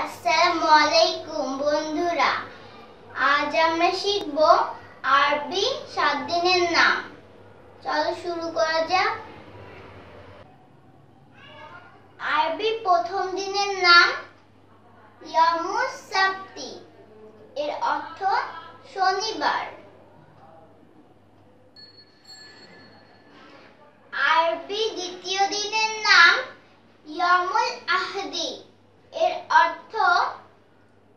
আসসালামু আলাইকুম, বন্ধুরা। আজ আমরা শিখব আরবি সাত দিনের নাম। চলো শুরু করা যাক। আরবি প্রথম দিনের নাম ইয়ামুস সাবতি। এর অর্থ শনিবার। আরবি দ্বিতীয় দিনের নাম ইয়ামুল আহদি। এর অর্থ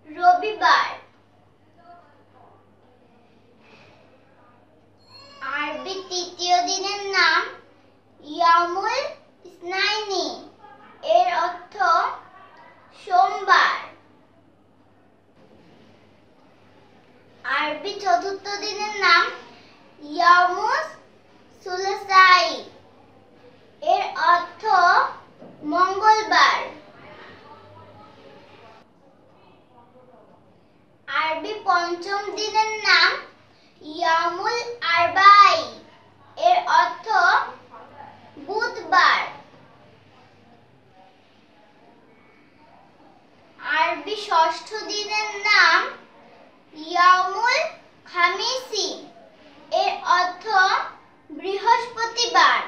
রবিবার। আরবি তৃতীয় দিনের নাম ইয়ামুল ইসনাইনি। এর অর্থ সোমবার। আরবি চতুর্থ দিনের নাম ইয়ামুস সুলাসাই এর অর্থ মঙ্গলবার আরবি পঞ্চম দিনের নাম ইয়ামুল আরবাই। এর অর্থ বুধবার। আরবি ষষ্ঠ দিনের নাম ইয়ামুল খামিসি। এর অর্থ বৃহস্পতিবার।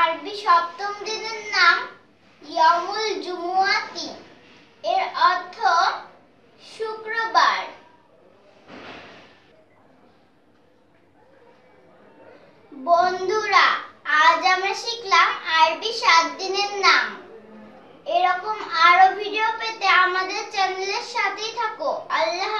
আরবি সপ্তম দিনের নাম ইয়ামুল জুমুয়াতি এর অর্থ শুক্রবার বন্ধুরা, আজ আমরা শিখলাম আরবি সাত দিনের নাম। এরকম আরও ভিডিও পেতে আমাদের চ্যানেলের সাথেই থাকো। আল্লাহ